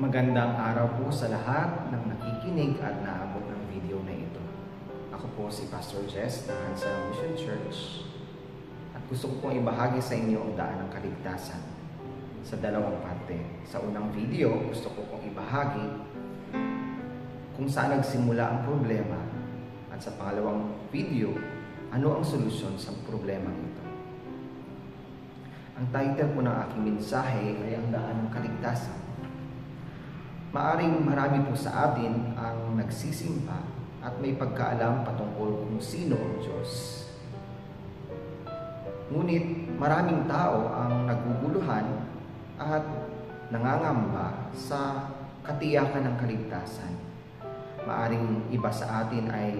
Magandang araw po sa lahat ng nakikinig at naabot ng video na ito. Ako po si Pastor Jess ng Hansa Mission Church at gusto ko pong ibahagi sa inyo ang daan ng kaligtasan sa dalawang parte. Sa unang video, gusto ko pong ibahagi kung saan nagsimula ang problema at sa pangalawang video, ano ang solusyon sa problema ito. Ang title po ng aking mensahe ay ang daan ng kaligtasan. Maaring marami po sa atin ang nagsisimba at may pagkaalam patungkol kung sino ang Diyos. Ngunit maraming tao ang naguguluhan at nangangamba sa katiyakan ng kaligtasan. Maaring iba sa atin ay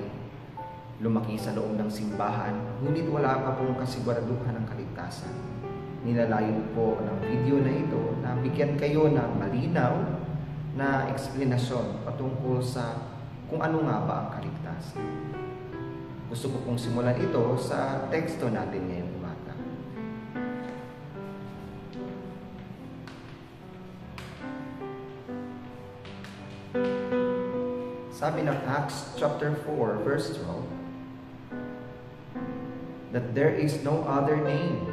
lumaki sa loob ng simbahan, ngunit wala pa pong kasiguraduhan ng kaligtasan. Nilalayo po ng video na ito na bigyan kayo ng malinaw na eksplenasyon patungkol sa kung ano nga ba ang kaligtasan. Gusto ko pong simulan ito sa teksto natin ngayong umaga. Sabi ng Acts chapter 4 verse 12 that there is no other name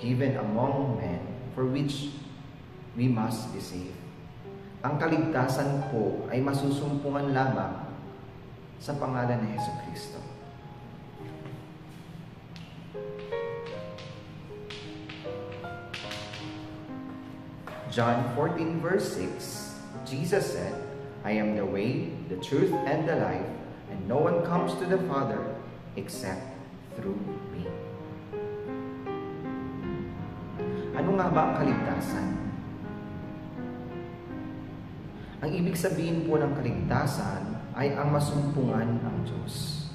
given among men for which we must be saved ang kaligtasan po ay masusumpungan lamang sa pangalan ni Heso Kristo. John 14 verse 6, Jesus said, I am the way, the truth, and the life, and no one comes to the Father except through me. Ano nga ba ang kaligtasan? Ang ibig sabihin po ng kaligtasan ay ang masumpungan ng Diyos.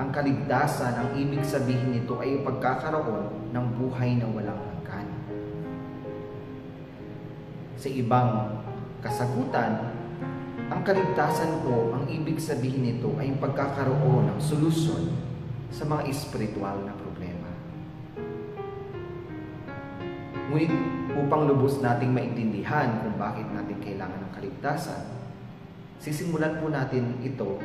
Ang kaligtasan, ang ibig sabihin nito ay pagkakaroon ng buhay na walang hanggan. Sa ibang kasagutan, ang kaligtasan po, ang ibig sabihin nito ay pagkakaroon ng solusyon sa mga espiritual na Ngunit upang lubos nating maintindihan kung bakit natin kailangan ng kaligtasan, sisimulan po natin ito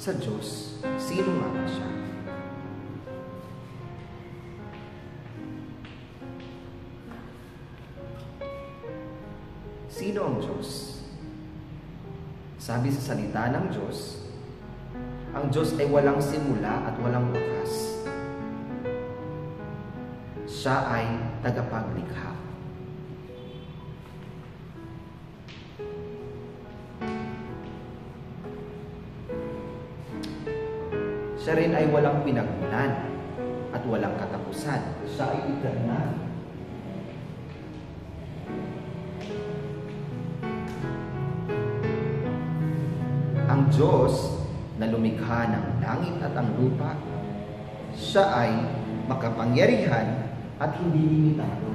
sa Diyos. Sino nga ba siya? Sino ang Diyos? Sabi sa salita ng Diyos, ang Diyos ay walang simula at walang wakas. Siya ay tagapaglikha. Siya rin ay walang pinagmulan at walang katapusan. Siya ay eternal. Ang Diyos na lumikha ng langit at ang lupa, siya ay makapangyarihan at hindi limitado.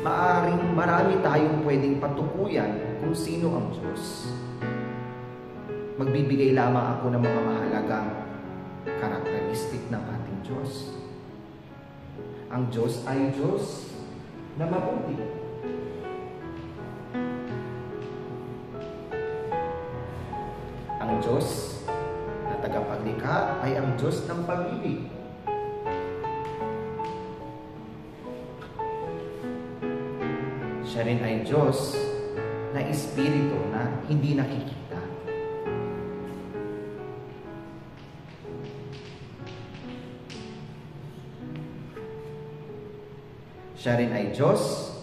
Maaring marami tayong pwedeng patukuyan kung sino ang Diyos. Magbibigay lamang ako ng mga mahalagang karakteristik ng ating Diyos. Ang Diyos ay Diyos na mabuti. Tagapaglikha ay ang Diyos ng pag-ibig. Siya rin ay Diyos na Espiritu na hindi nakikita. Siya rin ay Diyos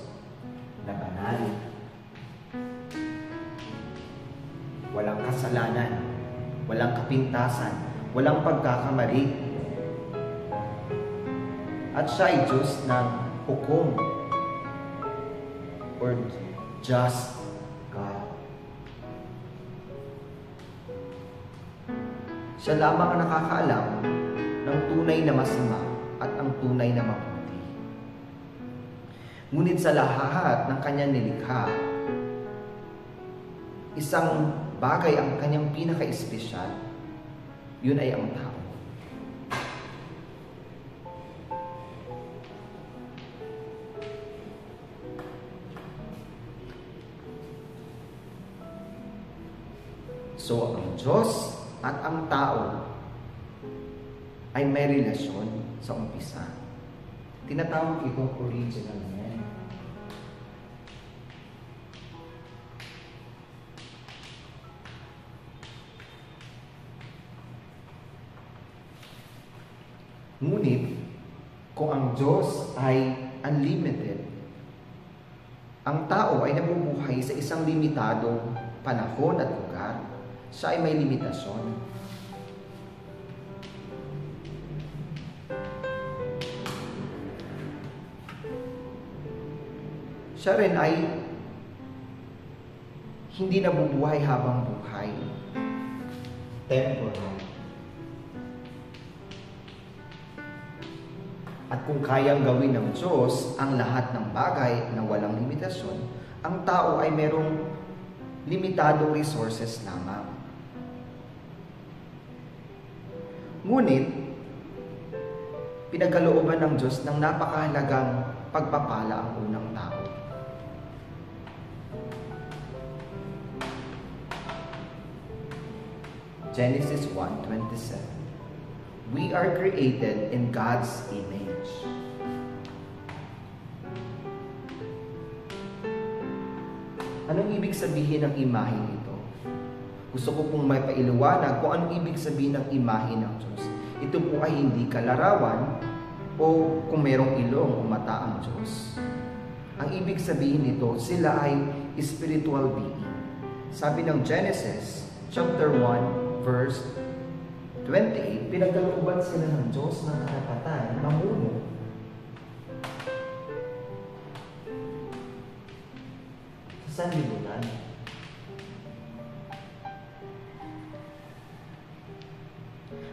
kapintasan, walang pagkakamali. At siya ay Diyos ng hukom or just God. Siya lamang ang nakakaalam ng tunay na masama at ang tunay na mabuti. Ngunit sa lahat ng kanyang nilikha, isang bagay ang kanyang pinaka-espesyal, yun ay ang tao. So, ang Diyos at ang tao ay may relasyon sa umpisa. Tinatawag itong original Ngunit, kung ang Diyos ay unlimited, ang tao ay nabubuhay sa isang limitadong panahon at lugar, siya ay may limitasyon. Siya rin ay hindi nabubuhay habang buhay. Temporal. At kung kayang gawin ng Diyos ang lahat ng bagay na walang limitasyon, ang tao ay merong limitadong resources lamang. Ngunit, pinagkalooban ng Diyos ng napakahalagang pagpapala ang unang tao. Genesis 1.27 We are created in God's image. Anong ibig sabihin ng imaheng ito? Gusto ko pong may pailiwanag kung anong ibig sabihin ng imahe ng Diyos. Ito po ay hindi kalarawan o kung merong ilong o mata ang Diyos. Ang ibig sabihin nito, sila ay spiritual being. Sabi ng Genesis chapter 1 verse 28, pinagkalooban sila ng Diyos ng karapatan, mamuno. Sa sanlibutan.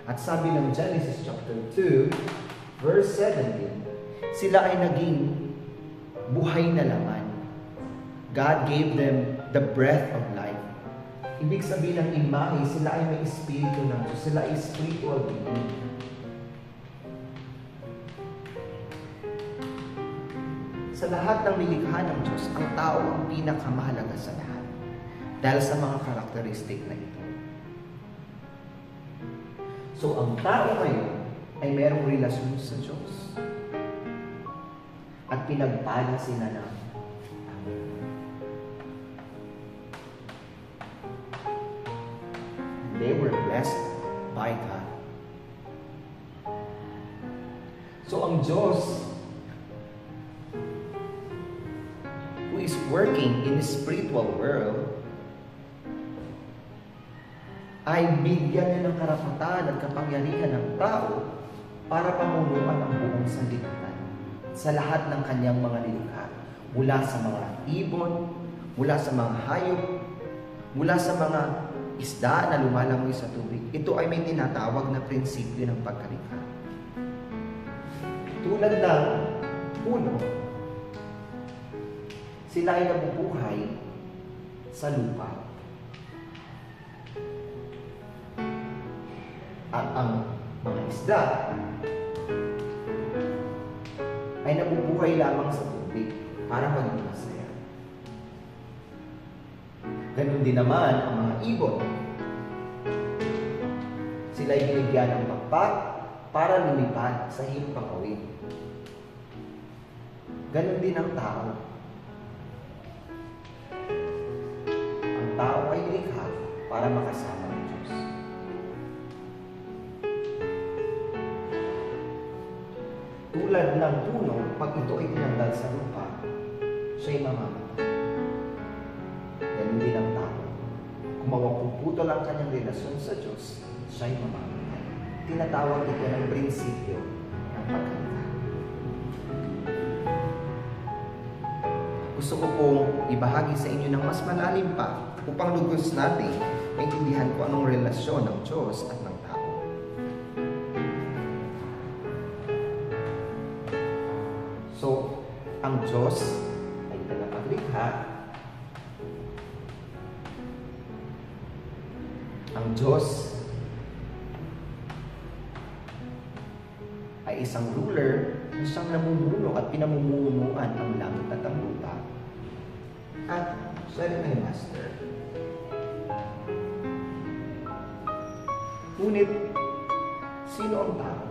At sabi ng Genesis chapter 2, verse 17, sila ay naging buhay na laman. God gave them the breath of life. Ibig sabihin ng imahe, sila ay may espiritu ng Diyos. Sila ay spiritual being. Sa lahat ng nilikha ng Diyos, ang tao ang pinakamahalaga sa lahat. Dahil sa mga karakteristik na ito. So, ang tao ngayon ay merong relasyon sa Diyos. At pinagpala sila ng blessed by God. So ang Diyos who is working in the spiritual world ay bigyan niya ng karapatan at kapangyarihan ng tao para pamunuan ang buong sanlibutan sa lahat ng kanyang mga nilikha mula sa mga ibon, mula sa mga hayop, mula sa mga isda na lumalangoy sa tubig. Ito ay may tinatawag na prinsipyo ng pagkalikha. Tulad ng puno, sila ay nabubuhay sa lupa. At ang mga isda ay nabubuhay lamang sa tubig para maging masaya. Ganun din naman ang mga ibon. Sila ay binigyan ng pakpak para lumipad sa himpapawid. Ganun din ang tao. Ang tao ay likha para makasama ng Diyos. Tulad ng puno, pag ito ay tinanggal sa lupa, siya'y mamamatay. Ganun din ang tao. Kung mawapuputol ang kanyang relasyon sa Diyos, siya'y mamamatay. Tinatawag ito ng prinsipyo ng pagkanta. Gusto ko pong ibahagi sa inyo ng mas malalim pa upang lugos natin maintindihan ko anong relasyon ng Diyos at ng tao. So, ang Diyos Diyos ay isang ruler na siyang namumuno at pinamumunuan ang langit at ang lupa. At siya rin ay master. Ngunit, sino ang tao?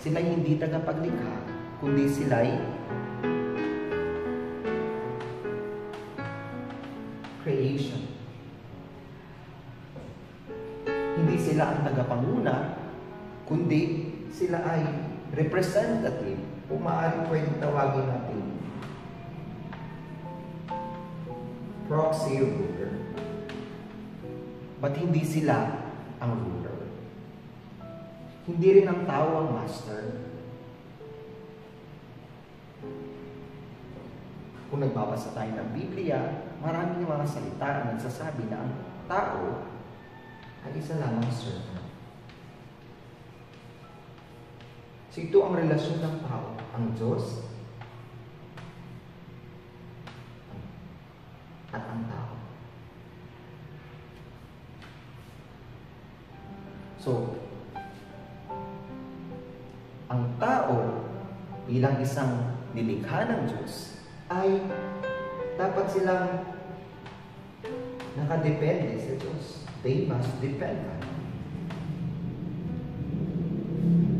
Sila'y hindi tagapaglikha, kundi sila'y creation. Hindi sila ang tagapanguna, kundi sila ay representative o maaaring pwedeng tawagin natin proxy ruler. But hindi sila ang ruler. Hindi rin ang tao ang master. Kung nagbabasa tayo ng Biblia, maraming mga salita ang nagsasabi na ang tao ay isa lamang servant. So ito ang relasyon ng tao, ang Diyos at ang tao. So, ang tao bilang isang nilikha ng Diyos ay dapat silang nakadepende sa Diyos. They must depend on Him.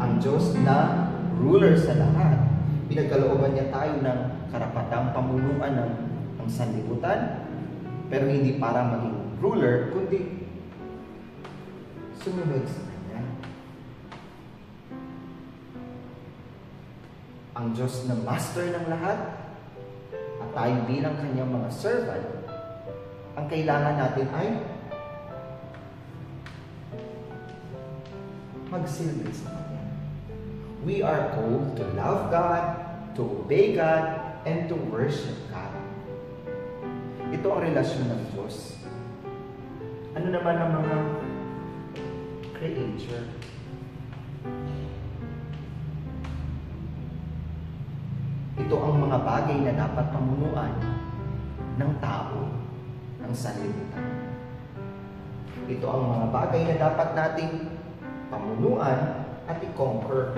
Ang Diyos na ruler sa lahat, pinagkalooban niya tayo ng karapatang pamunuan ng, ng sanlibutan, pero hindi para maging ruler, kundi sumunod sa Kanya. Ang Diyos na master ng lahat, at tayo bilang Kanyang mga servant, ang kailangan natin ay magsilbi sa Kanya. We are called to love God, to obey God, and to worship God. Ito ang relasyon ng Diyos. Ano naman ang mga creature? Ito ang mga bagay na dapat pamunuan ng tao ng sanlibutan. Ito ang mga bagay na dapat nating pamunuan at i-conquer.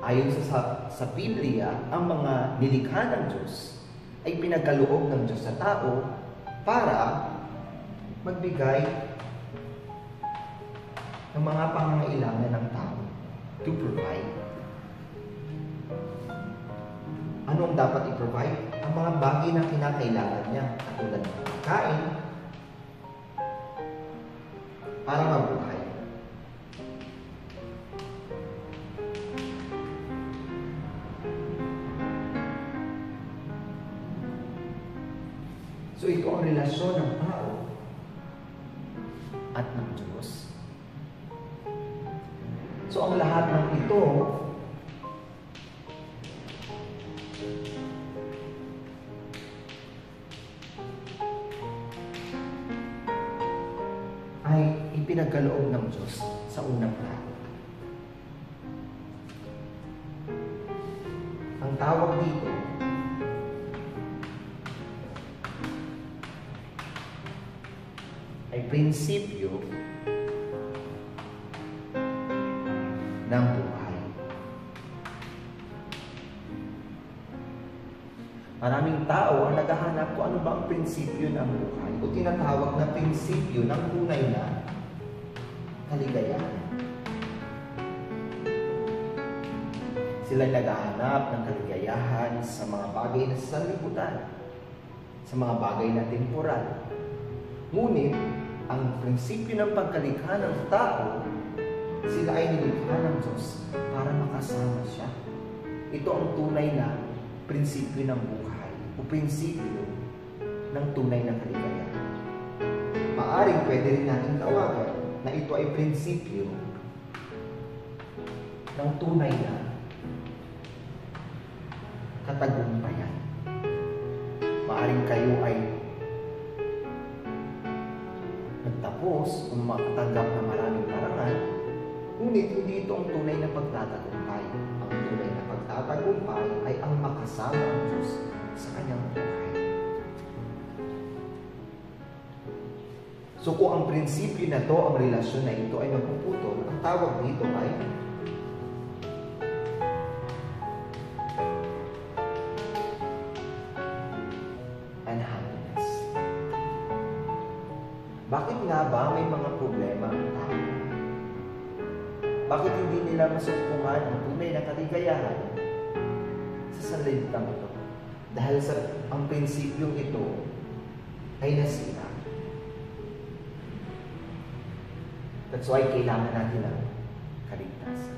Ayon sa, sa, sa Biblia, ang mga nilikha ng Diyos ay pinagkaloob ng Diyos sa tao para magbigay ng mga pangangailangan ng tao to provide. Ano ang dapat i-provide? Ang mga bagay na kinakailangan niya, katulad ng pagkain, para mabuhay. Ang lahat ng ito ay ipinagkaloob ng Diyos sa unang tao. Ang tawag dito ay prinsipyo ng buhay. Maraming tao ang naghahanap kung ano ba ang prinsipyo ng buhay o tinatawag na prinsipyo ng tunay na kaligayahan. Sila naghahanap ng kaligayahan sa mga bagay na sa liputan, sa mga bagay na temporal. Ngunit, ang prinsipyo ng pagkalikha ng tao, sila ay nilikha ng Diyos para makasama siya. Ito ang tunay na prinsipyo ng buhay o prinsipyo ng tunay na kaligayahan. Maaring pwede rin natin tawagan na ito ay prinsipyo ng tunay na katagumpayan. Maaring kayo ay nagtapos o makatanggap ng maraming ngunit hindi ito ang tunay na pagtatagumpay. Ang tunay na pagtatagumpay ay ang makasama ang Diyos sa kanyang buhay. So kung ang prinsipyo na to, ang relasyon na ito ay magpuputol, ang tawag dito ay Bakit hindi nila masumpungan ang tunay na kaligayahan sa sanlibutan ito? Dahil sa ang prinsipyong ito ay nasira. That's why kailangan natin ng kaligtasan.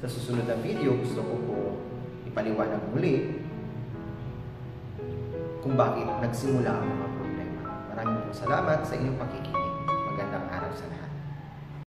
Sa susunod na video, gusto ko po ipaliwanag muli kung bakit nagsimula ang mga problema. Maraming salamat sa inyong pakikinig.